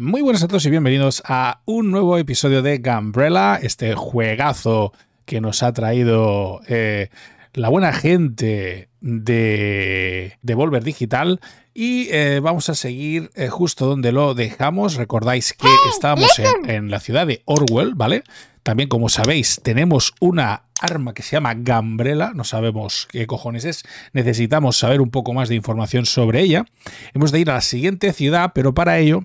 Muy buenas a todos y bienvenidos a un nuevo episodio de Gambrella, este juegazo que nos ha traído eh, la buena gente de, de Volver Digital. Y eh, vamos a seguir eh, justo donde lo dejamos. Recordáis que estábamos en, en la ciudad de Orwell, ¿vale? También, como sabéis, tenemos una arma que se llama Gambrela, no sabemos qué cojones es, necesitamos saber un poco más de información sobre ella. Hemos de ir a la siguiente ciudad, pero para ello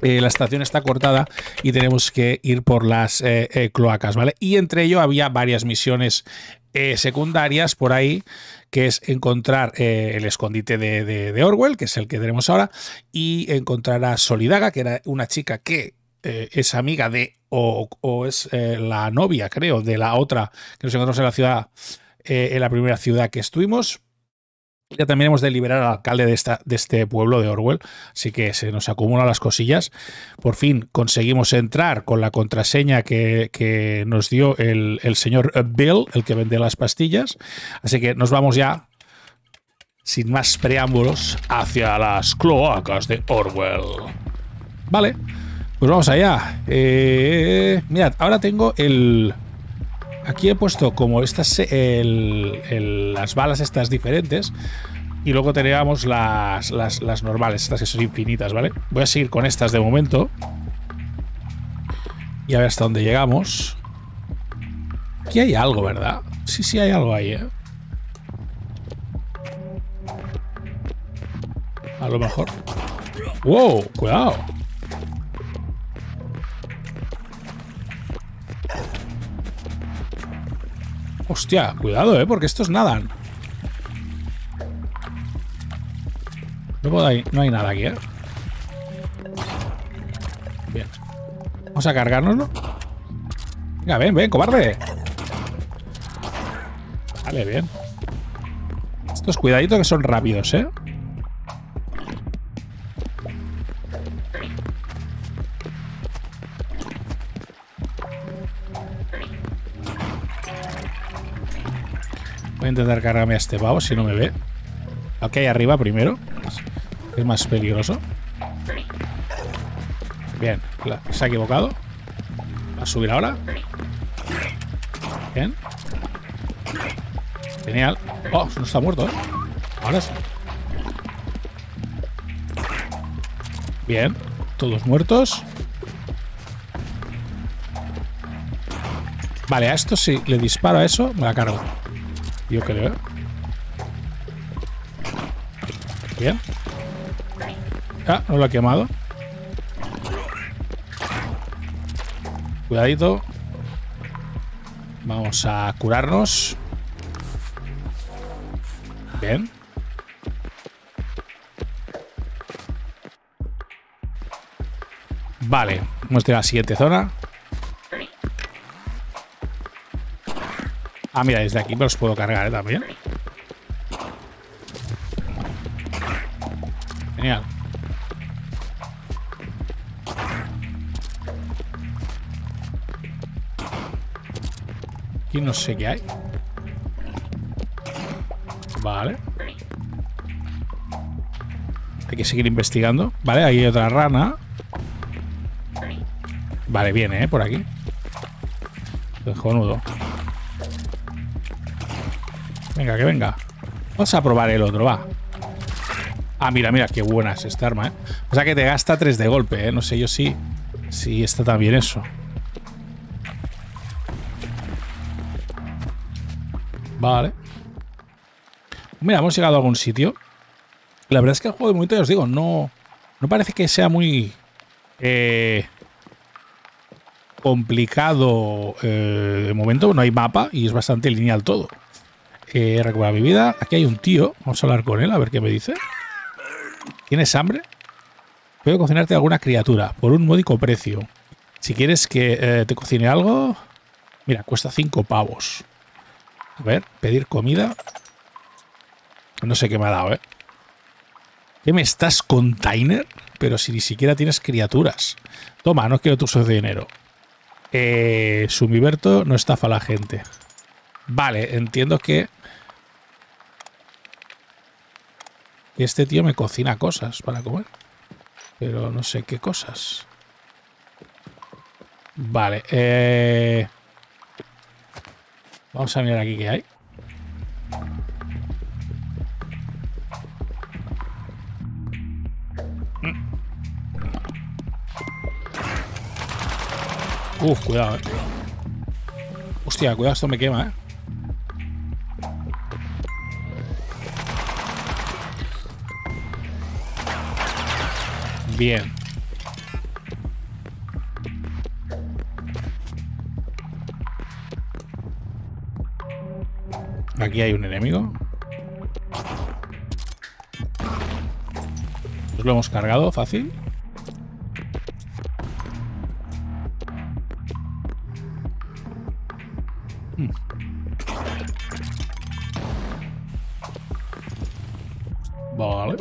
eh, la estación está cortada y tenemos que ir por las eh, eh, cloacas, ¿vale? Y entre ello había varias misiones secundarias por ahí, que es encontrar el escondite de, Orwell, que es el que tenemos ahora, y encontrar a Solidaga, que era una chica que es amiga de, o, o es la novia, creo, de la otra que nos encontramos en la ciudad, en la primera ciudad que estuvimos ya también hemos de liberar al alcalde de, este pueblo de Orwell, así que se nos acumulan las cosillas. Por fin conseguimos entrar con la contraseña que, nos dio el, señor Bill, el que vende las pastillas. Así que nos vamos ya, sin más preámbulos, hacia las cloacas de Orwell. Vale, pues vamos allá. Eh, mirad, ahora tengo el... Aquí he puesto como estas las balas estas diferentes y luego teníamos las, las, normales, estas que son infinitas, ¿vale? Voy a seguir con estas de momento y a ver hasta dónde llegamos. Aquí hay algo, ¿verdad? Sí, sí hay algo ahí, ¿eh? A lo mejor. ¡Wow! ¡Cuidado! Hostia, cuidado, ¿eh? Porque estos nadan. No, hay, nada aquí, ¿eh? Bien. Vamos a cargárnoslo. Venga, ven, ven, cobarde. Vale, bien. Estos cuidaditos que son rápidos, ¿eh? Intentar cargarme a este pavo si no me ve. Al que hay arriba primero. Es más peligroso. Bien, se ha equivocado. Va a subir ahora. Bien. Genial. Oh, no está muerto, ¿eh? Ahora sí. Bien. Todos muertos. Vale, a esto si le disparo a eso, me la cargo. Yo creo. Bien. Ah, no lo ha quemado. Cuidadito. Vamos a curarnos. Bien. Vale, hemos a la siguiente zona. Ah, mira, desde aquí me los puedo cargar ¿eh? también. Genial. Aquí no sé qué hay. Vale. Hay que seguir investigando. Vale, ahí hay otra rana. Vale, viene, ¿eh? Por aquí. Cojonudo. Venga, que venga. Vamos a probar el otro, va. Ah, mira, mira, qué buena es esta arma, ¿eh? O sea que te gasta 3 de golpe, ¿eh? No sé yo si, si está también eso. Vale. Mira, hemos llegado a algún sitio. La verdad es que el juego de momento, ya os digo, no, no parece que sea muy eh, complicado eh, de momento. No hay mapa y es bastante lineal todo. Eh, recupera mi vida. Aquí hay un tío. Vamos a hablar con él a ver qué me dice. ¿Tienes hambre? Puedo cocinarte alguna criatura por un módico precio. Si quieres que eh, te cocine algo... Mira, cuesta 5 pavos. A ver, pedir comida. No sé qué me ha dado, ¿eh? ¿Qué me estás, container? Pero si ni siquiera tienes criaturas. Toma, no quiero tu socio de dinero. Eh, Sumiberto no estafa a la gente. Vale, entiendo que este tío me cocina cosas para comer. Pero no sé qué cosas. Vale. Eh... Vamos a mirar aquí qué hay. Uf, cuidado, eh. Hostia, cuidado, esto me quema, eh. Bien. Aquí hay un enemigo. Pues lo hemos cargado fácil. Hmm. Vale.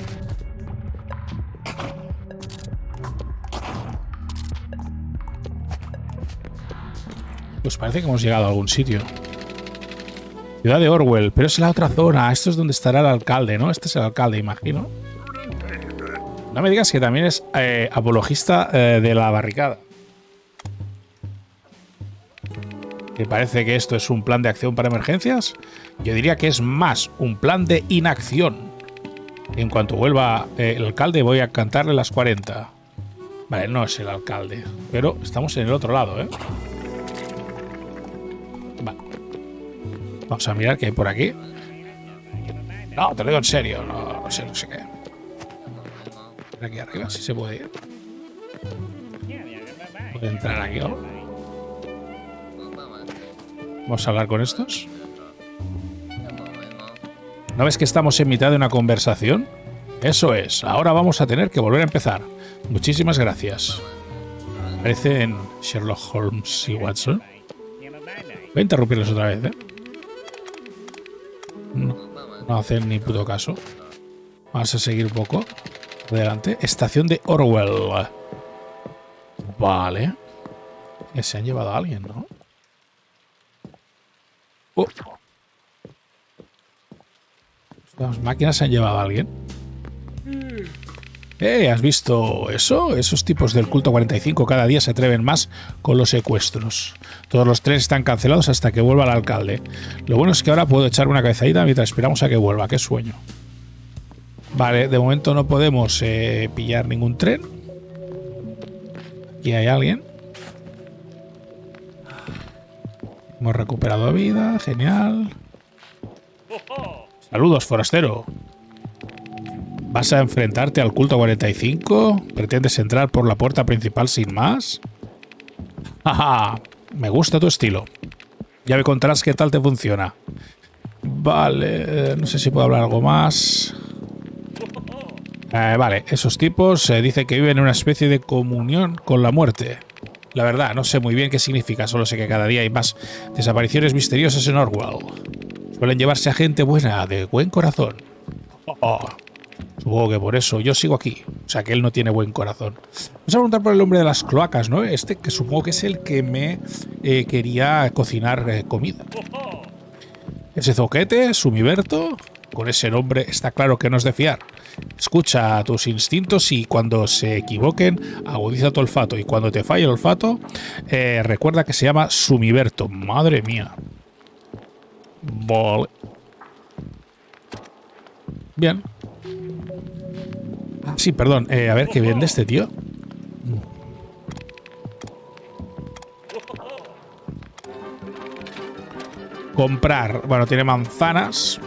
Pues parece que hemos llegado a algún sitio. Ciudad de Orwell, pero es la otra zona. Esto es donde estará el alcalde, ¿no? Este es el alcalde, imagino. No me digas que también es eh, apologista eh, de la barricada. ¿Te parece que esto es un plan de acción para emergencias? Yo diría que es más un plan de inacción. En cuanto vuelva eh, el alcalde voy a cantarle las 40. Vale, no es el alcalde, pero estamos en el otro lado, ¿eh? Vamos a mirar qué hay por aquí. No, te lo digo en serio, no, sé, no sé qué. Aquí arriba, si se puede ir. Puede entrar aquí, ¿no? Vamos a hablar con estos. ¿No ves que estamos en mitad de una conversación? Eso es, ahora vamos a tener que volver a empezar. Muchísimas gracias. Parece en Sherlock Holmes y Watson. Voy a interrumpirles otra vez, ¿eh? No, hacen ni puto caso. Vamos a seguir un poco. Adelante. Estación de Orwell. Vale. Se han llevado a alguien, ¿no? Oh. Las máquinas se han llevado a alguien. Eh, ¿has visto eso? Esos tipos del culto 45 cada día se atreven más con los secuestros. Todos los tres están cancelados hasta que vuelva el alcalde. Lo bueno es que ahora puedo echar una cabezadita mientras esperamos a que vuelva. ¡Qué sueño! Vale, de momento no podemos eh, pillar ningún tren. Aquí hay alguien. Hemos recuperado vida, genial. Saludos, forastero. ¿Vas a enfrentarte al culto 45? ¿Pretendes entrar por la puerta principal sin más? ¡Ja, Me gusta tu estilo. Ya me contarás qué tal te funciona. Vale, no sé si puedo hablar algo más. Eh, vale, esos tipos eh, dicen que viven en una especie de comunión con la muerte. La verdad, no sé muy bien qué significa, solo sé que cada día hay más desapariciones misteriosas en Orwell. Suelen llevarse a gente buena, de buen corazón. Oh, supongo que por eso yo sigo aquí. O sea, que él no tiene buen corazón. Vamos a preguntar por el hombre de las cloacas, ¿no? Este que supongo que es el que me eh, quería cocinar eh, comida. Ese zoquete, Sumiberto, con ese nombre está claro que no es de fiar. Escucha tus instintos y cuando se equivoquen, agudiza tu olfato. Y cuando te falle el olfato, eh, recuerda que se llama Sumiberto. Madre mía. Vale. Bien. Ah, sí, perdón. Eh, a ver, ¿qué vende este tío? Comprar. Bueno, tiene manzanas.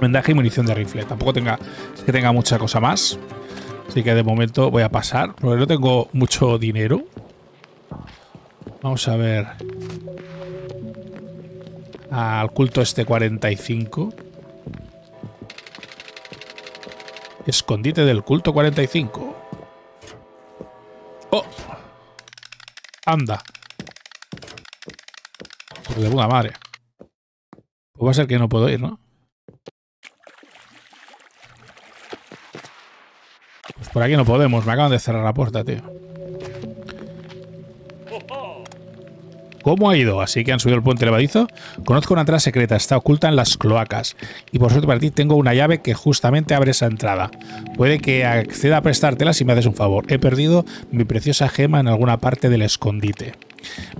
Vendaje y munición de rifle. Tampoco tenga, que tenga mucha cosa más. Así que de momento voy a pasar. Porque no tengo mucho dinero. Vamos a ver. Al culto este 45. Escondite del culto 45. ¡Oh! Anda. De puta madre. Pues va a ser que no puedo ir, ¿no? Pues por aquí no podemos. Me acaban de cerrar la puerta, tío. ¿Cómo ha ido? Así que han subido el puente levadizo. Conozco una entrada secreta, está oculta en las cloacas. Y por suerte para ti tengo una llave que justamente abre esa entrada. Puede que acceda a prestártela si me haces un favor. He perdido mi preciosa gema en alguna parte del escondite.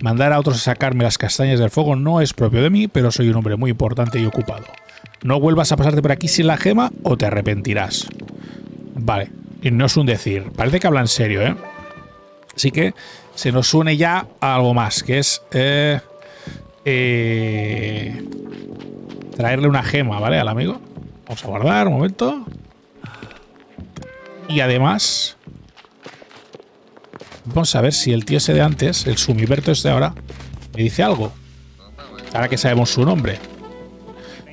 Mandar a otros a sacarme las castañas del fuego no es propio de mí, pero soy un hombre muy importante y ocupado. No vuelvas a pasarte por aquí sin la gema o te arrepentirás. Vale, y no es un decir. Parece que habla en serio, ¿eh? Así que se nos une ya a algo más, que es eh, eh, traerle una gema, ¿vale? Al amigo. Vamos a guardar un momento. Y además, vamos a ver si el tío ese de antes, el sumiberto este de ahora, me dice algo. Ahora que sabemos su nombre.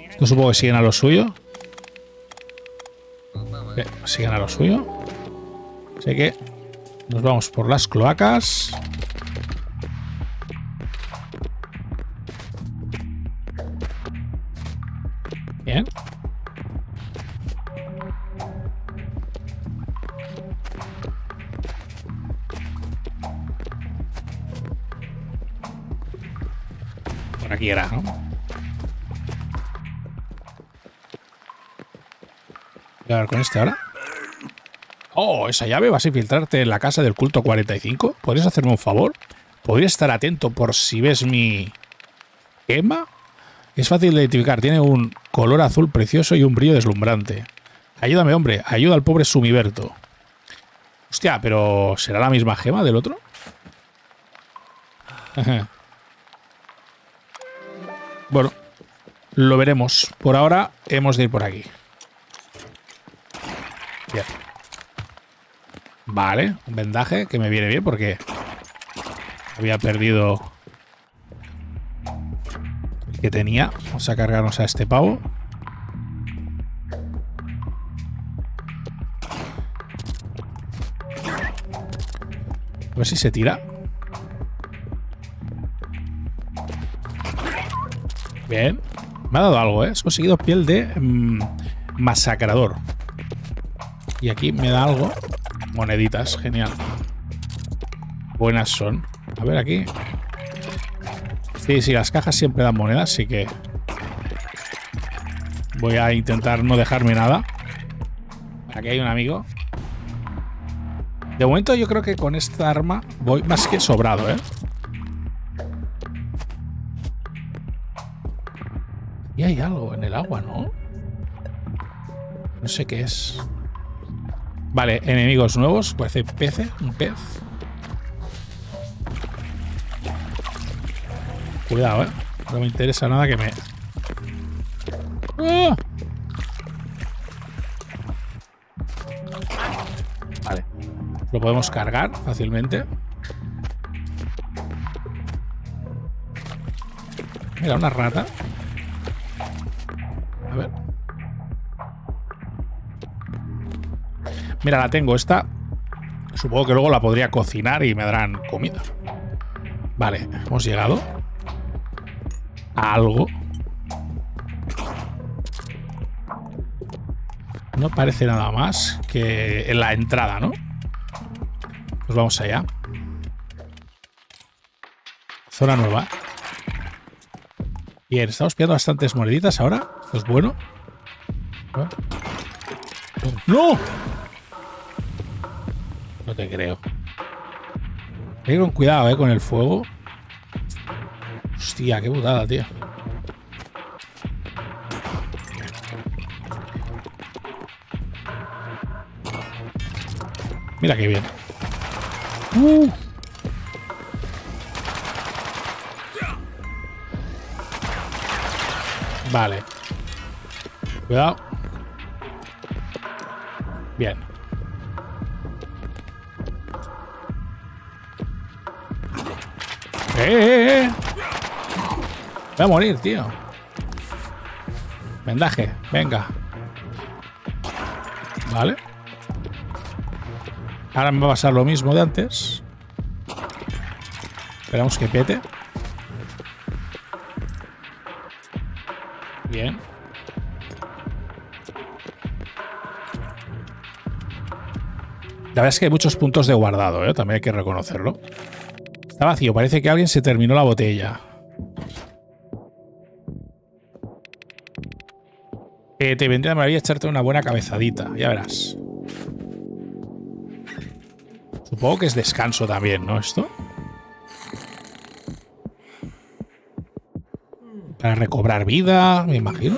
Esto supongo que siguen a lo suyo. siguen a lo suyo. Así que nos vamos por las cloacas. Bien. Por aquí era, ¿no? Voy a ver con este ahora. Esa llave vas a infiltrarte en la casa del culto 45. ¿Podrías hacerme un favor? ¿Podrías estar atento por si ves mi gema? Es fácil de identificar, tiene un color azul precioso y un brillo deslumbrante. Ayúdame, hombre, ayuda al pobre Sumiberto. Hostia, pero ¿será la misma gema del otro? bueno, lo veremos. Por ahora hemos de ir por aquí. Bien. Vale, un vendaje que me viene bien porque había perdido el que tenía. Vamos a cargarnos a este pavo. A ver si se tira. Bien. Me ha dado algo, ¿eh? He conseguido piel de mmm, masacrador. Y aquí me da algo. Moneditas, genial. Buenas son. A ver aquí. Sí, sí, las cajas siempre dan monedas, así que... Voy a intentar no dejarme nada. Aquí hay un amigo. De momento yo creo que con esta arma voy más que sobrado, ¿eh? Y hay algo en el agua, ¿no? No sé qué es. Vale, enemigos nuevos. Parece pez, un pez. Cuidado, eh. No me interesa nada que me... ¡Ah! Vale. Lo podemos cargar fácilmente. Mira, una rata. Mira, la tengo esta. Supongo que luego la podría cocinar y me darán comida. Vale, hemos llegado a algo. No parece nada más que en la entrada, ¿no? Pues vamos allá. Zona nueva. Bien, estamos pillando bastantes moneditas ahora. Esto es bueno. ¡No! Te creo. Hay que con cuidado, eh, con el fuego. Hostia, qué putada, tío. Mira qué bien. Uh. Vale. Cuidado. ¡Eh, eh! Voy a morir, tío. Vendaje, venga. Vale. Ahora me va a pasar lo mismo de antes. Esperamos que pete. Bien. La verdad es que hay muchos puntos de guardado, ¿eh? también hay que reconocerlo. Está vacío, parece que alguien se terminó la botella. Eh, te vendría de maravilla echarte una buena cabezadita, ya verás. Supongo que es descanso también, ¿no? Esto. Para recobrar vida, me imagino.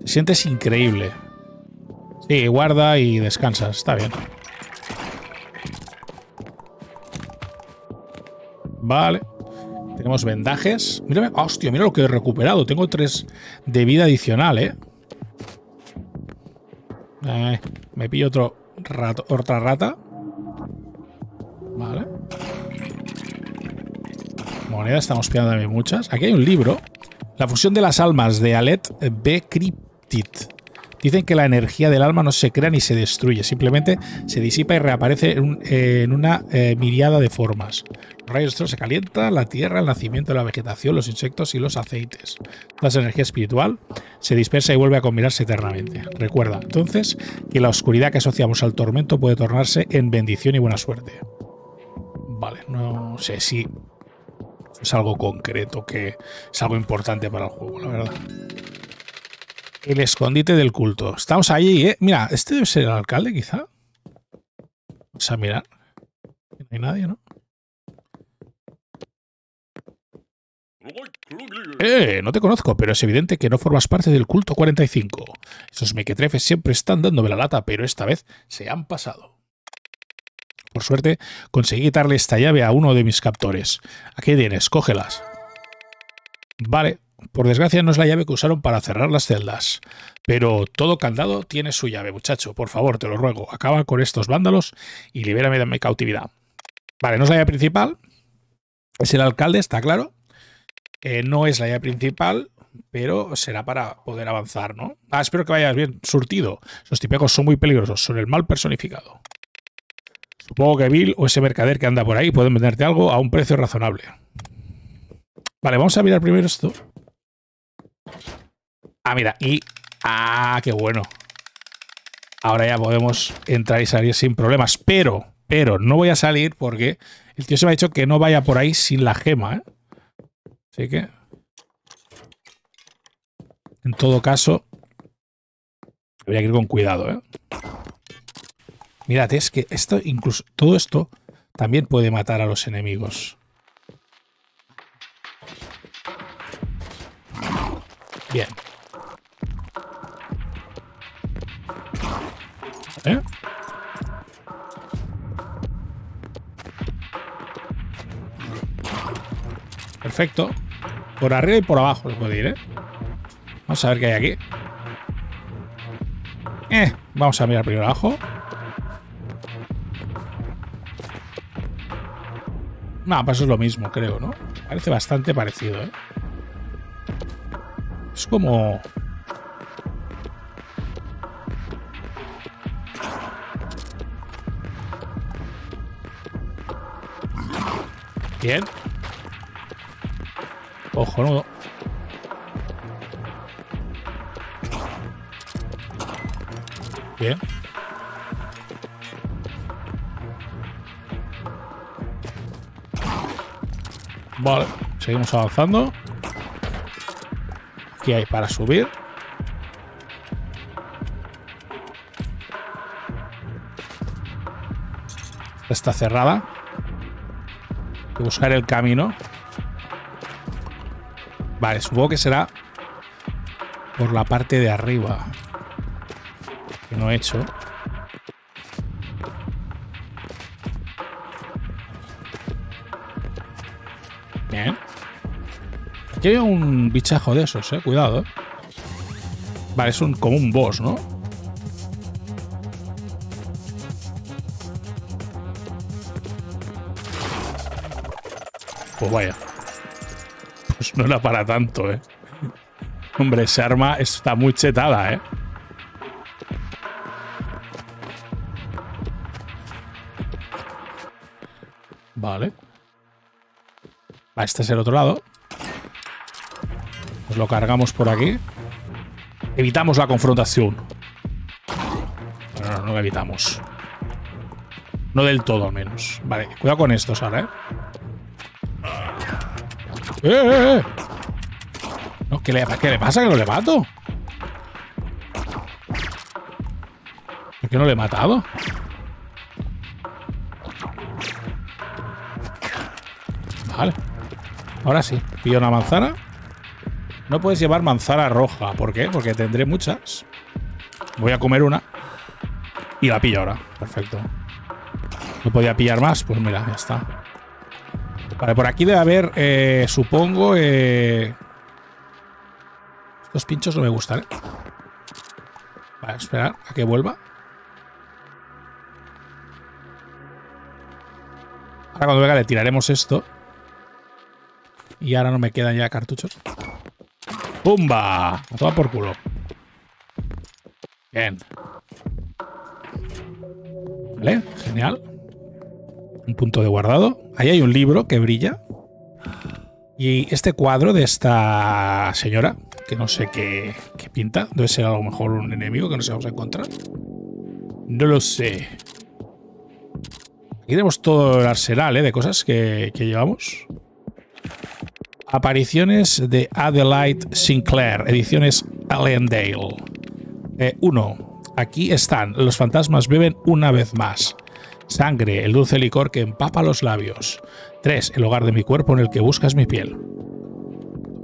Te sientes increíble. Sí, guarda y descansas, está bien. Vale. Tenemos vendajes. Mira, hostia, mira lo que he recuperado. Tengo tres de vida adicional, ¿eh? me pillo otro rato, otra rata. Vale. Moneda, estamos pillando también muchas. Aquí hay un libro. La fusión de las almas de Alet B. Cryptid. Dicen que la energía del alma no se crea ni se destruye, simplemente se disipa y reaparece en, una eh, miriada de formas. Los rayos se calienta, la tierra, el nacimiento de la vegetación, los insectos y los aceites. Toda esa energía espiritual se dispersa y vuelve a combinarse eternamente. Recuerda, entonces, que la oscuridad que asociamos al tormento puede tornarse en bendición y buena suerte. Vale, no sé si es algo concreto, que es algo importante para el juego, la verdad. El escondite del culto. Estamos allí, ¿eh? Mira, este debe ser el alcalde, quizá. Vamos a mirar. No hay nadie, ¿no? Eh, no te conozco, pero es evidente que no formas parte del culto 45. Esos mequetrefes siempre están dándome la lata, pero esta vez se han pasado. Por suerte, conseguí quitarle esta llave a uno de mis captores. Aquí tienes, cógelas. Vale, por desgracia no es la llave que usaron para cerrar las celdas. Pero todo candado tiene su llave, muchacho. Por favor, te lo ruego. Acaba con estos vándalos y libérame de mi cautividad. Vale, no es la llave principal. Es el alcalde, está claro. Eh, no es la llave principal, pero será para poder avanzar, ¿no? Ah, espero que vayas bien surtido. Los tipejos son muy peligrosos, son el mal personificado. Supongo que Bill o ese mercader que anda por ahí pueden venderte algo a un precio razonable. Vale, vamos a mirar primero esto. Ah, mira, y... Ah, qué bueno. Ahora ya podemos entrar y salir sin problemas. Pero, pero, no voy a salir porque el tío se me ha dicho que no vaya por ahí sin la gema, ¿eh? Así que... En todo caso... Voy a ir con cuidado, ¿eh? Es que esto, incluso todo esto también puede matar a los enemigos. Bien. ¿Eh? Perfecto. Por arriba y por abajo se puede ir, ¿eh? Vamos a ver qué hay aquí. Eh, vamos a mirar primero abajo. No, pues es lo mismo, creo, ¿no? Parece bastante parecido, ¿eh? Es como... Bien. Ojo, no. Bien. Vale, seguimos avanzando. Hay para subir. Está cerrada buscar el camino. Vale, supongo que será por la parte de arriba. Que no he hecho. Aquí un bichajo de esos, eh. Cuidado, eh. Vale, es un, como un boss, ¿no? Pues vaya. Pues no era para tanto, ¿eh? Hombre, esa arma está muy chetada, ¿eh? Vale. Va, este es el otro lado. Pues lo cargamos por aquí. Evitamos la confrontación. No, no, no la evitamos. No del todo, al menos. Vale, cuidado con estos ahora, ¿eh? ¡Eh, eh, eh! No, ¿qué, le, ¿Qué le pasa? ¿Que no le mato? ¿Por qué no le he matado? Vale. Ahora sí. Pillo una manzana. No puedes llevar manzana roja. ¿Por qué? Porque tendré muchas. Voy a comer una. Y la pillo ahora. Perfecto. No podía pillar más. Pues mira, ya está. Vale, por aquí debe haber, eh, supongo... Eh... Estos pinchos no me gustan, ¿eh? Vale, esperar a que vuelva. Ahora cuando venga le tiraremos esto. Y ahora no me quedan ya cartuchos. ¡Pumba! A toda por culo. Bien. Vale, genial. Un punto de guardado. Ahí hay un libro que brilla. Y este cuadro de esta señora, que no sé qué, pinta, debe ser a lo mejor un enemigo que no vamos a encontrar. No lo sé. Aquí tenemos todo el arsenal ¿eh? de cosas que, llevamos. Apariciones de Adelaide Sinclair, ediciones Allendale. Eh, uno. Aquí están. Los fantasmas beben una vez más. Sangre, el dulce licor que empapa los labios. 3. El hogar de mi cuerpo en el que buscas mi piel.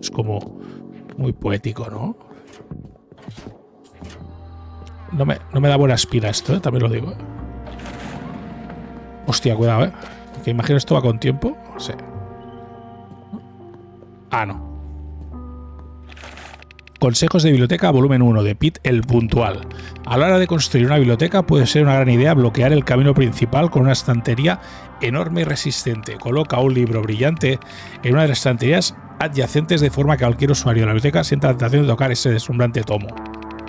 Es como muy poético, ¿no? No me, no me da buena espina esto, ¿eh? también lo digo. Hostia, cuidado, ¿eh? Que imagino esto va con tiempo. Sí. Ah, no. Consejos de biblioteca, volumen 1, de Pete el Puntual. A la hora de construir una biblioteca puede ser una gran idea bloquear el camino principal con una estantería enorme y resistente. Coloca un libro brillante en una de las estanterías adyacentes de forma que cualquier usuario de la biblioteca sienta la tentación de tocar ese deslumbrante tomo.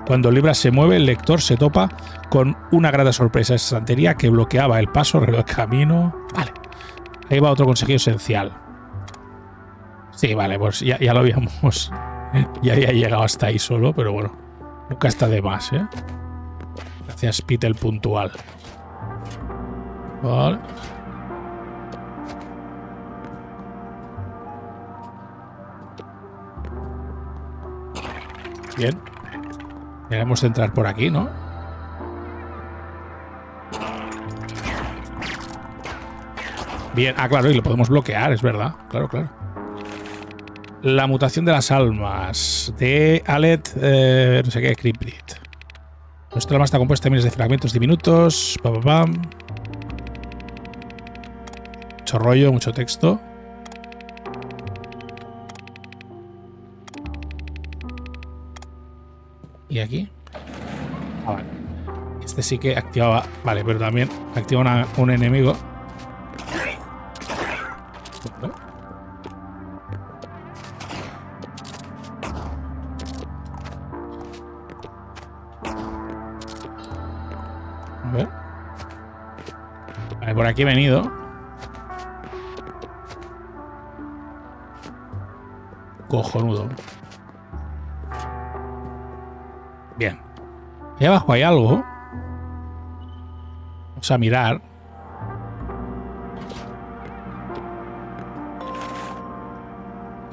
Cuando el libro se mueve, el lector se topa con una grata sorpresa. Esa estantería que bloqueaba el paso, el camino. Vale. Ahí va otro consejo esencial. Sí, vale, pues ya, lo habíamos ya había llegado hasta ahí solo, pero bueno. Nunca está de más, ¿eh? Gracias, Pete el puntual. Vale. Bien. Queremos entrar por aquí, ¿no? Bien, ah, claro, y lo podemos bloquear, es verdad. Claro, claro. La mutación de las almas de Alet, eh, no sé qué, Cryptid. Nuestra alma está compuesta de miles de fragmentos diminutos. Pam, pam, Mucho rollo, mucho texto. ¿Y aquí? Ah, vale. Este sí que activaba. Vale, pero también activa un enemigo. Aquí he venido. Cojonudo. Bien. Ahí abajo hay algo. Vamos a mirar.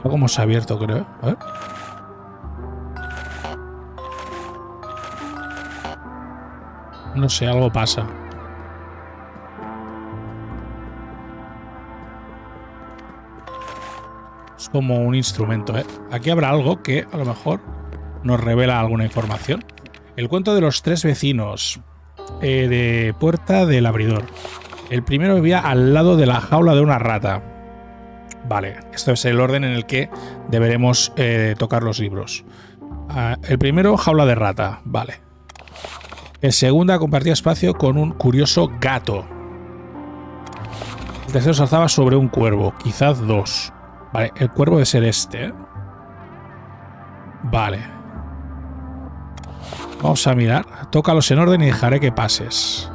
Algo hemos abierto, creo. A. No sé, algo pasa. Como un instrumento. ¿eh? Aquí habrá algo que a lo mejor nos revela alguna información. El cuento de los tres vecinos eh, de Puerta del Abridor. El primero vivía al lado de la jaula de una rata. Vale, esto es el orden en el que deberemos eh, tocar los libros. Ah, el primero, jaula de rata. Vale. El segundo, compartía espacio con un curioso gato. El tercero se alzaba sobre un cuervo, quizás dos. Vale, el cuervo debe ser este. Vale. Vamos a mirar. Tócalos en orden y dejaré que pases.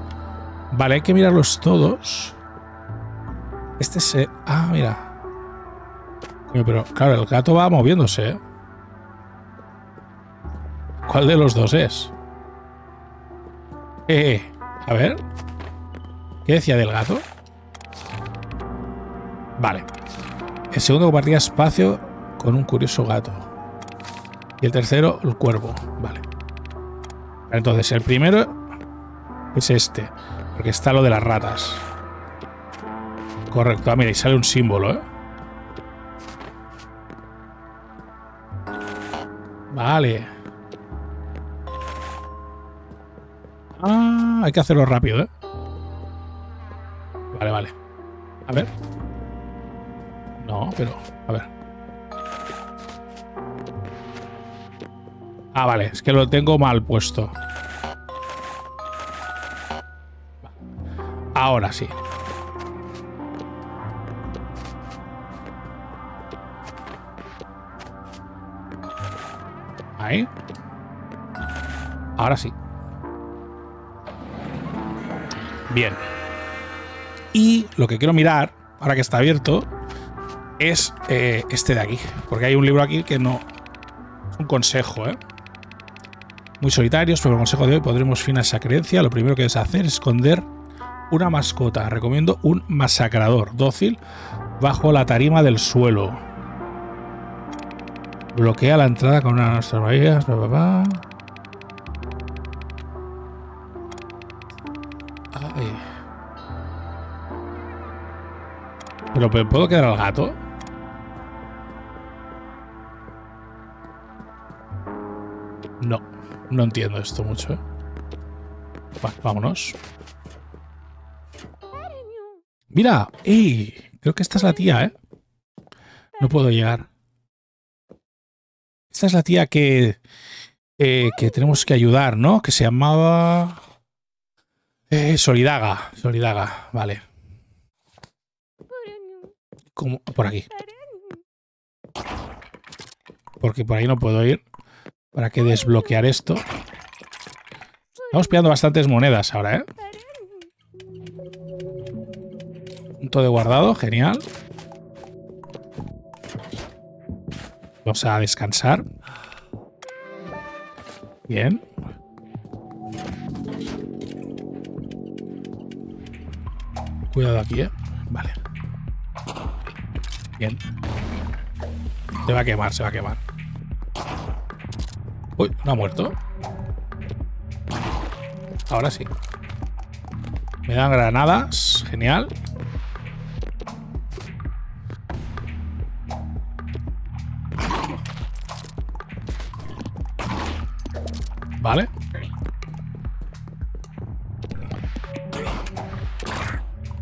Vale, hay que mirarlos todos. Este se... Ah, mira. Pero, claro, el gato va moviéndose. ¿eh? ¿Cuál de los dos es? Eh, a ver. ¿Qué decía del gato? Vale. El segundo compartía espacio con un curioso gato. Y el tercero, el cuervo. Vale. Entonces, el primero es este. Porque está lo de las ratas. Correcto. Ah, mira, y sale un símbolo, ¿eh? Vale. Ah, hay que hacerlo rápido, ¿eh? Vale, vale. A ver. No, pero... A ver. Ah, vale. Es que lo tengo mal puesto. Ahora sí. Ahí. Ahora sí. Bien. Y lo que quiero mirar, ahora que está abierto, es eh, este de aquí. Porque hay un libro aquí que no... Es un consejo, ¿eh? Muy solitarios, pero el consejo de hoy podremos fin a esa creencia. Lo primero que debes hacer es esconder una mascota. Recomiendo un masacrador dócil bajo la tarima del suelo. Bloquea la entrada con una de nuestras bahías. ¿Pero puedo quedar al gato? No, no entiendo esto mucho. ¿eh? vámonos. Mira, ¡ey! Creo que esta es la tía, ¿eh? No puedo llegar. Esta es la tía que, eh, que tenemos que ayudar, ¿no? Que se llamaba... Eh, Solidaga. Solidaga, vale. ¿Cómo? Por aquí. Porque por ahí no puedo ir. Para que desbloquear esto. Estamos pillando bastantes monedas ahora, ¿eh? Punto de guardado, genial. Vamos a descansar. Bien. Cuidado aquí, ¿eh? Vale. Bien. Se va a quemar, se va a quemar. Uy, ¿no ha muerto? Ahora sí. Me dan granadas. Genial. Vale.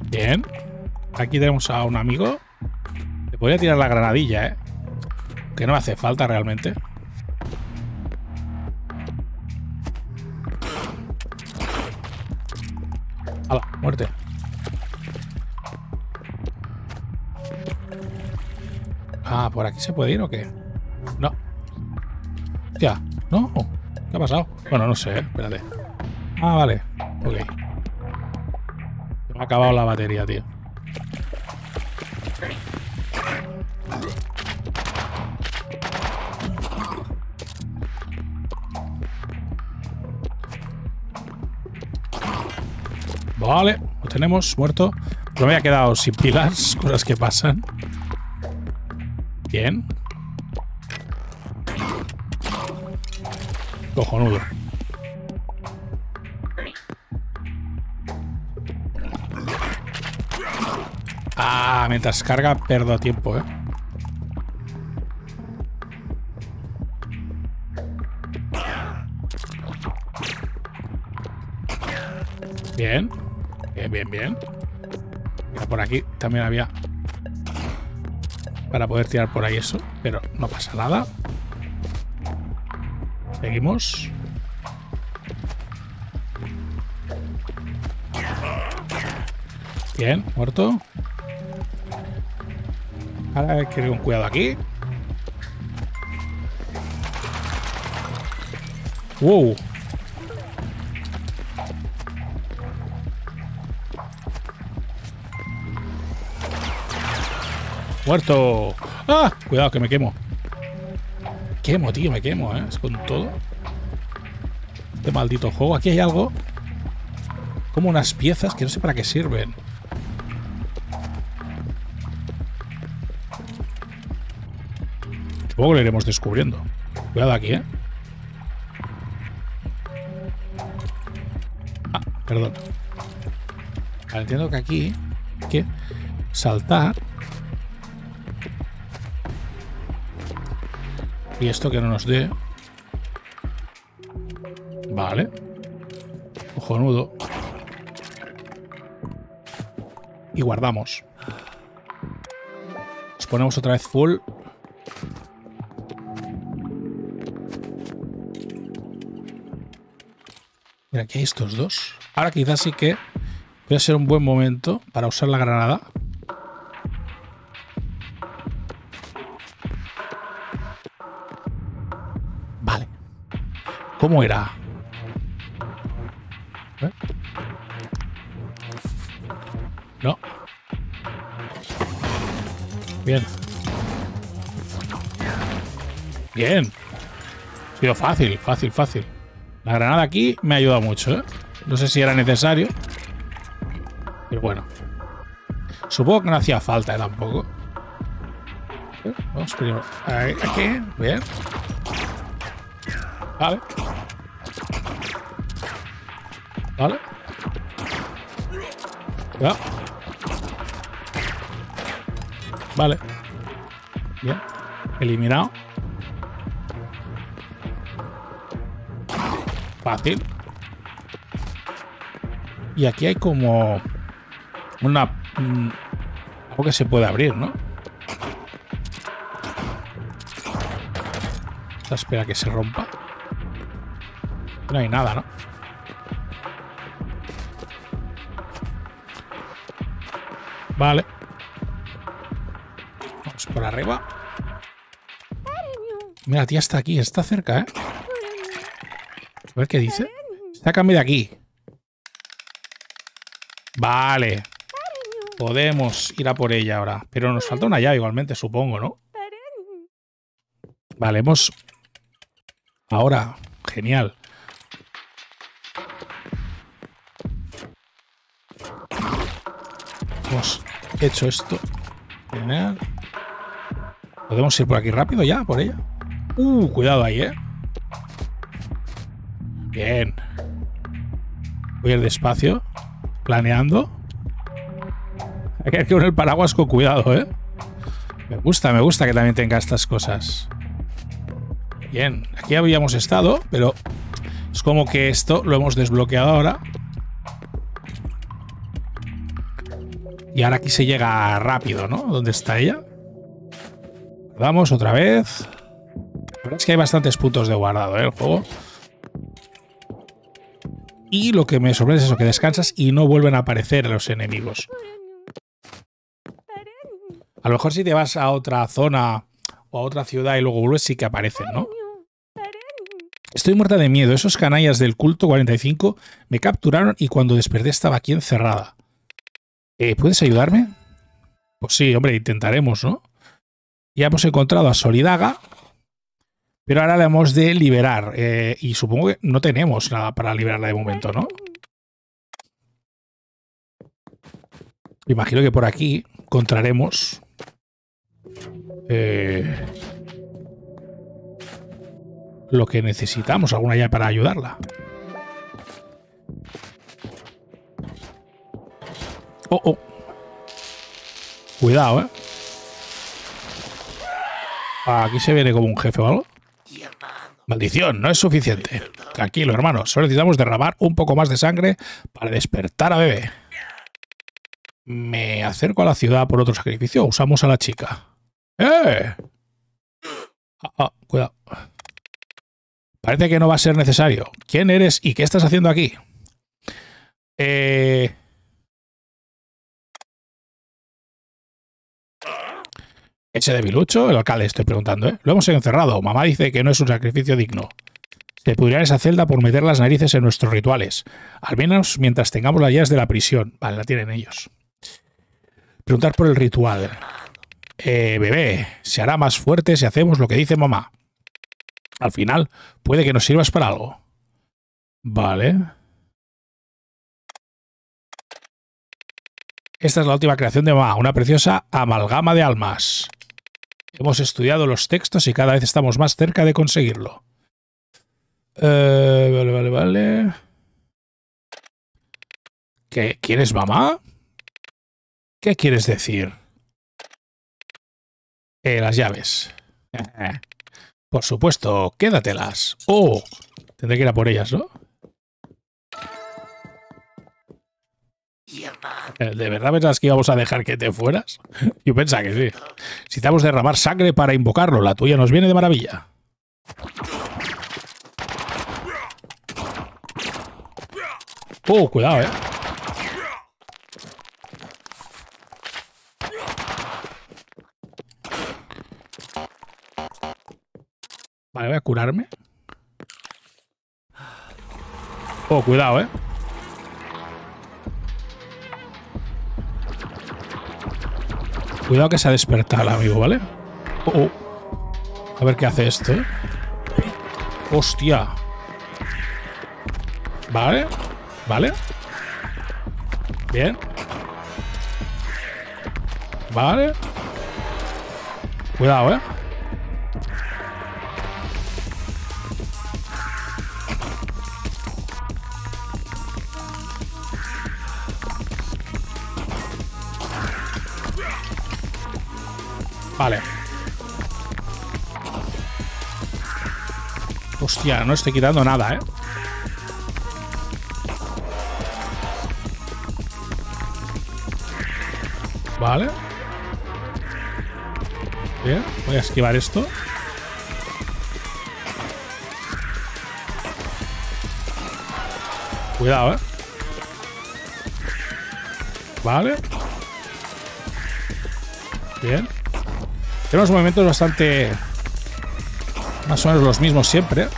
Bien. Aquí tenemos a un amigo. Le podría tirar la granadilla, ¿eh? Que no hace falta realmente. Ah, ¿por aquí se puede ir o qué? No. Ya. No. ¿Qué ha pasado? Bueno, no sé, espérate. Ah, vale. Ok. Se me ha acabado la batería, tío. Vale, lo tenemos, muerto. No me había quedado sin pilas, cosas que pasan. Bien. Cojonudo. Ah, mientras carga perdo tiempo, eh. Bien. Bien, bien, bien. Mira, por aquí también había... Para poder tirar por ahí eso. Pero no pasa nada. Seguimos. Bien, muerto. Ahora hay que ir con cuidado aquí. Wow. Muerto. ¡Ah! Cuidado que me quemo quemo, tío, me quemo, ¿eh? Es con todo. Este maldito juego. Aquí hay algo. como unas piezas que no sé para qué sirven. Supongo que lo iremos descubriendo. Cuidado aquí, ¿eh? Ah, perdón. entiendo que aquí hay que saltar. Y esto que no nos dé. Vale. Cojonudo. Y guardamos. Nos ponemos otra vez full. Mira, aquí hay estos dos. Ahora quizás sí que a ser un buen momento para usar la granada. ¿Cómo era? ¿Eh? No. Bien. Bien. Ha sido fácil, fácil, fácil. La granada aquí me ayuda mucho, ¿eh? No sé si era necesario. Pero bueno. Supongo que no hacía falta ¿eh? tampoco. Vamos primero. Aquí, bien. Vale. Vale. Bien. Eliminado. Fácil. Y aquí hay como una... algo que se puede abrir, ¿no? espera que se rompa. No hay nada, ¿no? Vale. Vamos por arriba. Mira, tía está aquí, está cerca, ¿eh? A ver qué dice. Sácame de aquí. Vale. Podemos ir a por ella ahora. Pero nos falta una llave igualmente, supongo, ¿no? Vale, hemos... Ahora. Genial. Hecho esto. ¿Podemos ir por aquí rápido ya? ¿Por ella? Uh, cuidado ahí, ¿eh? Bien. Voy a ir despacio. Planeando. Hay que ir el paraguas con cuidado, ¿eh? Me gusta, me gusta que también tenga estas cosas. Bien, aquí habíamos estado, pero es como que esto lo hemos desbloqueado ahora. Y ahora aquí se llega rápido, ¿no? ¿Dónde está ella? Vamos otra vez. La es que hay bastantes puntos de guardado, ¿eh? El juego. Y lo que me sorprende es eso, que descansas y no vuelven a aparecer los enemigos. A lo mejor si te vas a otra zona o a otra ciudad y luego vuelves sí que aparecen, ¿no? Estoy muerta de miedo. Esos canallas del culto 45 me capturaron y cuando desperté estaba aquí encerrada. Eh, ¿Puedes ayudarme? Pues sí, hombre, intentaremos, ¿no? Ya hemos encontrado a Solidaga, pero ahora la hemos de liberar. Eh, y supongo que no tenemos nada para liberarla de momento, ¿no? Imagino que por aquí encontraremos... Eh, lo que necesitamos, alguna llave para ayudarla. Oh, oh. Cuidado, ¿eh? Aquí se viene como un jefe o algo. Maldición, no es suficiente. Tranquilo, hermano. Solo necesitamos derramar un poco más de sangre para despertar a bebé. Me acerco a la ciudad por otro sacrificio. Usamos a la chica. ¡Eh! Ah, ah, cuidado. Parece que no va a ser necesario. ¿Quién eres y qué estás haciendo aquí? Eh... Ese debilucho, el alcalde, estoy preguntando, ¿eh? Lo hemos encerrado. Mamá dice que no es un sacrificio digno. Se pudrirá esa celda por meter las narices en nuestros rituales. Al menos mientras tengamos las llaves de la prisión. Vale, la tienen ellos. Preguntar por el ritual. Eh, bebé, se hará más fuerte si hacemos lo que dice mamá. Al final, puede que nos sirvas para algo. Vale. Esta es la última creación de Ma, una preciosa amalgama de almas. Hemos estudiado los textos y cada vez estamos más cerca de conseguirlo. Eh, vale, vale, vale. ¿Qué? ¿Quieres mamá? ¿Qué quieres decir? Eh, las llaves. Por supuesto, quédatelas. Oh, tendré que ir a por ellas, ¿no? ¿De verdad pensás que íbamos a dejar que te fueras? Yo pensaba que sí. Necesitamos derramar sangre para invocarlo. La tuya nos viene de maravilla. Oh, cuidado, eh. Vale, voy a curarme. Oh, cuidado, eh. Cuidado que se ha despertado el amigo, ¿vale? Oh, oh. A ver qué hace este. Hostia. Vale. Vale. Bien. Vale. Cuidado, ¿eh? Vale. Hostia, no estoy quitando nada, ¿eh? Vale. Bien, voy a esquivar esto. Cuidado, ¿eh? Vale. Bien. Tenemos movimientos bastante... Más o menos los mismos siempre.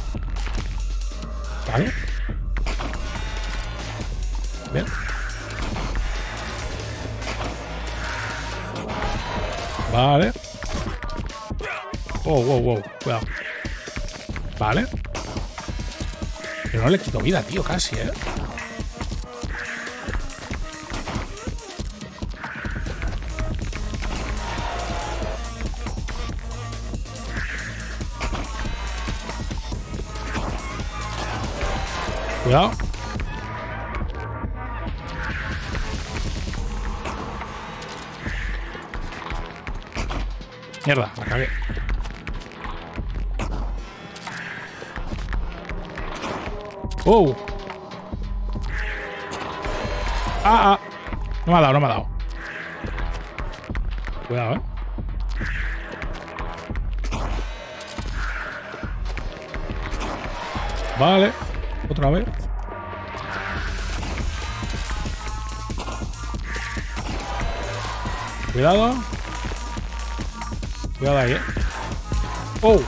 Vale. Bien. Vale. Oh, wow, wow. Cuidado. Vale. Pero no le quito vida, tío, casi, ¿eh? Mierda, la cagué. ¡Oh! ¡Ah, ah! No me ha dado, no me ha dado. Cuidado, ¿eh? Vale. Otra vez. Cuidado. Cuidado ahí, eh. ¡Oh!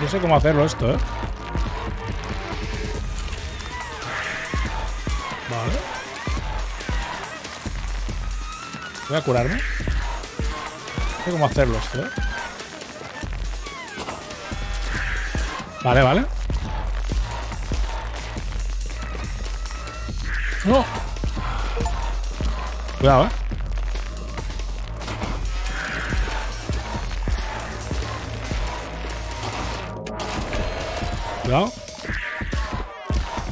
No sé cómo hacerlo esto, ¿eh? Vale. Voy a curarme. Sé cómo hacerlo esto, ¿eh? Vale, vale. ¡No! Cuidado, ¿eh? Cuidado.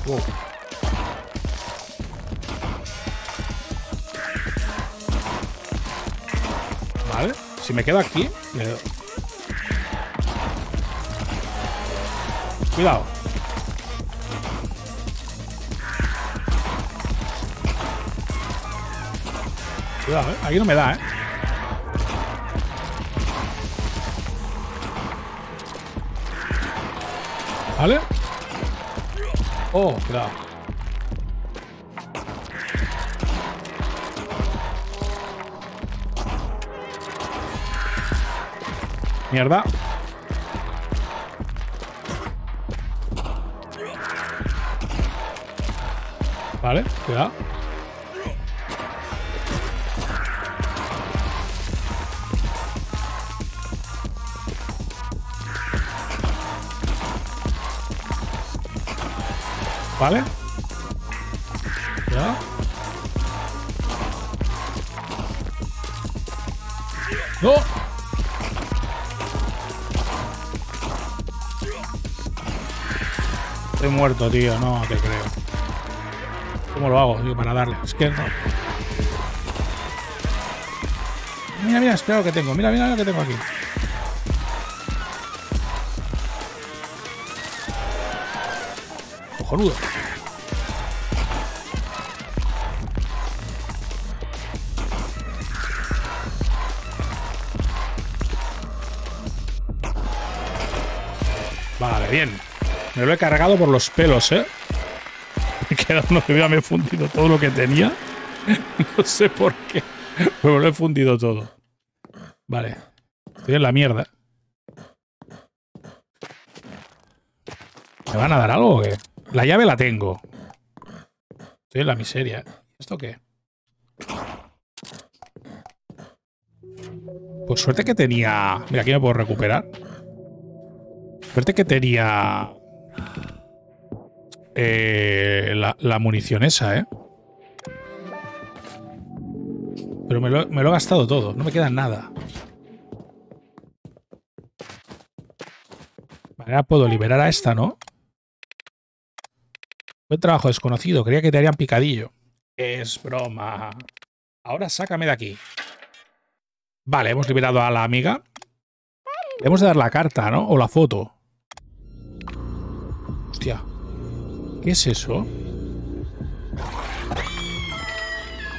Wow. Si me quedo aquí... le doy. Cuidado. Cuidado, ¿eh? Aquí no me da, ¿eh? ¿Vale? Oh, cuidado. Mierda. Vale, cuidado. Vale. Cuidado. ¡No! Muerto, tío. No te creo. ¿Cómo lo hago, para darle? Es que no. Mira, mira, espera lo que tengo. Mira, mira lo que tengo aquí. Cojonudo. Vale, bien. Me lo he cargado por los pelos, ¿eh? Me queda uno que me he fundido todo lo que tenía. No sé por qué. Pero lo he fundido todo. Vale. Estoy en la mierda. ¿Me van a dar algo o qué? La llave la tengo. Estoy en la miseria. ¿Esto qué? Pues suerte que tenía... Mira, aquí me puedo recuperar. Suerte que tenía... Eh, la, la munición esa, ¿eh? Pero me lo, me lo, he gastado todo. No me queda nada. Vale, ahora puedo liberar a esta, ¿no? Buen trabajo, desconocido. Creía que te harían picadillo. Es broma. Ahora sácame de aquí. Vale, hemos liberado a la amiga. Le hemos de dar la carta, ¿no? O la foto. Hostia. ¿Qué es eso?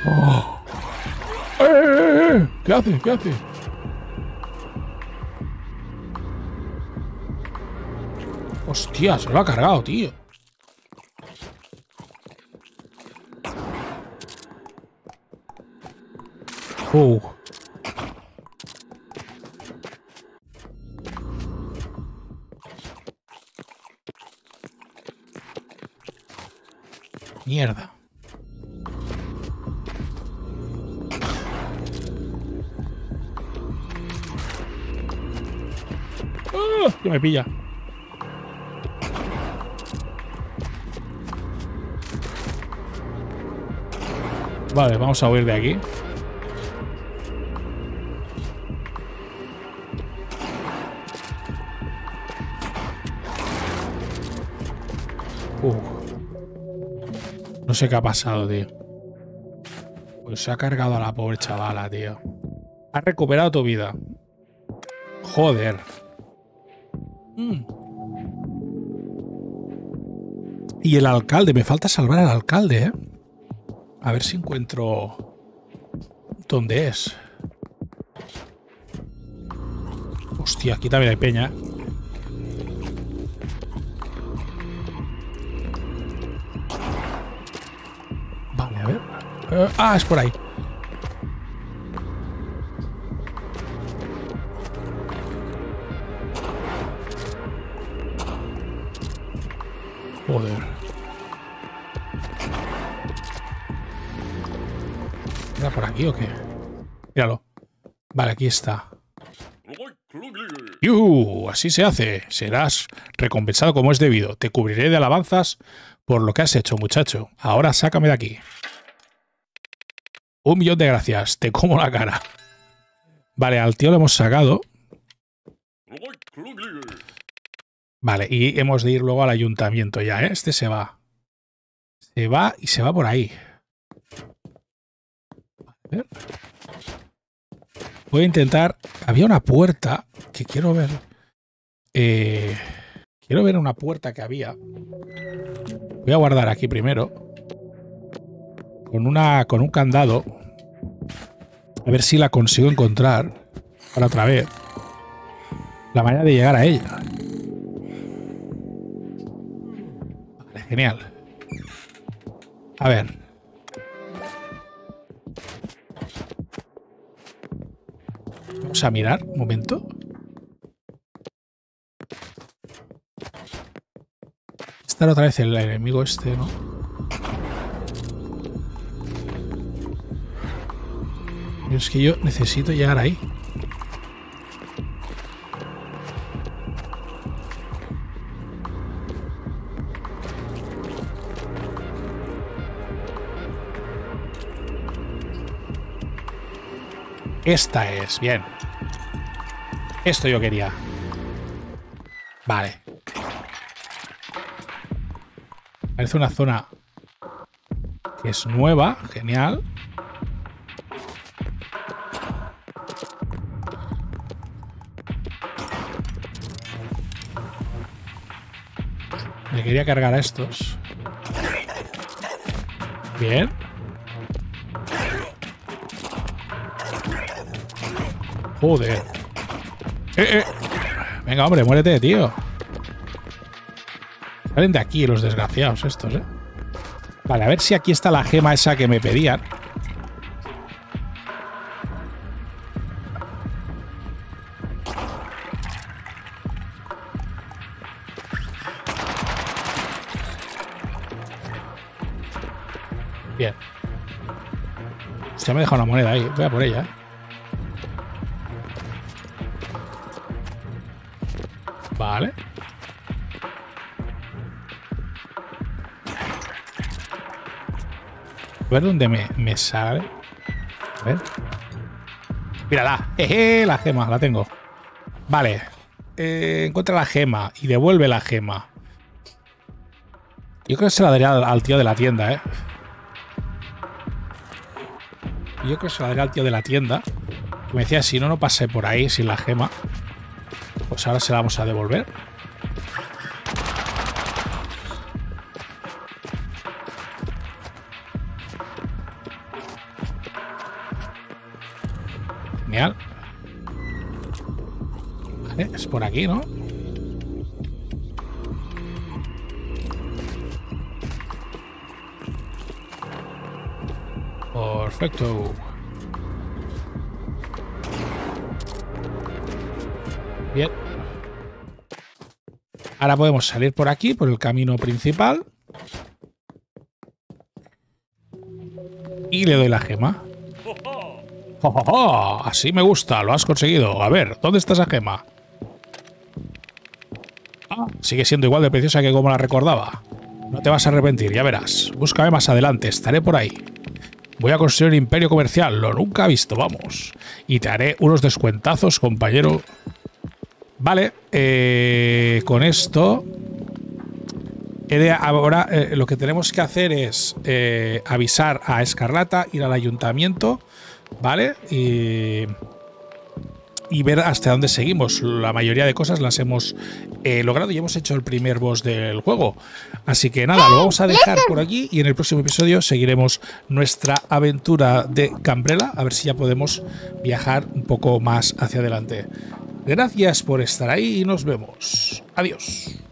¡Oh! ¡Eh, eh, eh! ¿Qué hace? ¿Qué hace? Hostia, se lo ha cargado, tío. Uh. Mierda. ¡Ah! Que me pilla. Vale, vamos a huir de aquí. Sé qué ha pasado, tío. Pues se ha cargado a la pobre chavala, tío. Ha recuperado tu vida. Joder. Mm. Y el alcalde. Me falta salvar al alcalde, ¿eh? A ver si encuentro... ¿Dónde es? Hostia, aquí también hay peña. Vale, Uh, ah, es por ahí. Joder. ¿Era por aquí o qué? Míralo. Vale, aquí está. ¡Yuhu! Así se hace. Serás recompensado como es debido. Te cubriré de alabanzas por lo que has hecho, muchacho. Ahora sácame de aquí. Un millón de gracias. Te como la cara. Vale, al tío lo hemos sacado. Vale, y hemos de ir luego al ayuntamiento ya, ¿eh? Este se va. Se va y se va por ahí. A ver. Voy a intentar... Había una puerta que quiero ver. Eh, quiero ver una puerta que había. Voy a guardar aquí primero. Con, una, con un candado. A ver si la consigo encontrar. Para otra vez. La manera de llegar a ella. Vale, genial. A ver. Vamos a mirar, un momento. Estar otra vez el enemigo este, ¿no? Es que yo necesito llegar ahí. Esta es, bien. Esto yo quería. Vale. Parece una zona que es nueva, genial. Me quería cargar a estos. Bien. Joder. Eh, eh. Venga, hombre, muérete, tío. Salen de aquí los desgraciados estos, ¿eh? Vale, a ver si aquí está la gema esa que me pedían. Se me ha dejado una moneda ahí. Voy a por ella, ¿eh? Vale. A ver dónde me, me sale. A ver. Mírala. Jeje, la gema, la tengo. Vale. Eh, encuentra la gema y devuelve la gema. Yo creo que se la daría al tío de la tienda, ¿eh? Yo creo que se la daría al tío de la tienda. Me decía, si no, no pasé por ahí sin la gema. Pues ahora se la vamos a devolver. Genial. Vale, es por aquí, ¿no? Perfecto. Bien. Ahora podemos salir por aquí, por el camino principal. Y le doy la gema. ¡Oh, oh, oh! Así me gusta, lo has conseguido. A ver, ¿dónde está esa gema? Ah, sigue siendo igual de preciosa que como la recordaba. No te vas a arrepentir, ya verás. Búscame más adelante, estaré por ahí. Voy a construir un imperio comercial, lo nunca visto, vamos. Y te haré unos descuentazos, compañero. Vale, eh, con esto... Ahora eh, lo que tenemos que hacer es eh, avisar a Escarlata, ir al ayuntamiento, ¿vale? Y, y ver hasta dónde seguimos. La mayoría de cosas las hemos eh, logrado y hemos hecho el primer boss del juego. Así que nada, lo vamos a dejar por aquí y en el próximo episodio seguiremos nuestra aventura de Cambrela, a ver si ya podemos viajar un poco más hacia adelante. Gracias por estar ahí y nos vemos. Adiós.